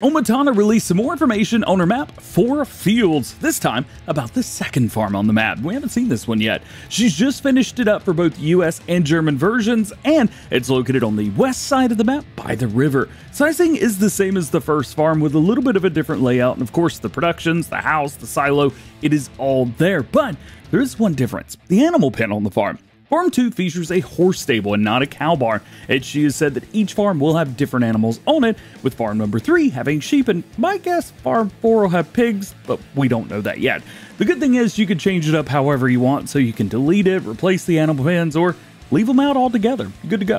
Oma Tana released some more information on her map Four Fields, this time about the second farm on the map. We haven't seen this one yet. She's just finished it up for both US and German versions, and it's located on the west side of the map by the river. Sizing is the same as the first farm with a little bit of a different layout, and of course the productions, the house, the silo, it is all there. But there is one difference, the animal pen on the farm. Farm 2 features a horse stable and not a cow barn, and she has said that each farm will have different animals on it, with farm number 3 having sheep, and my guess farm 4 will have pigs, but we don't know that yet. The good thing is you can change it up however you want, so you can delete it, replace the animal pens, or leave them out altogether. Good to go.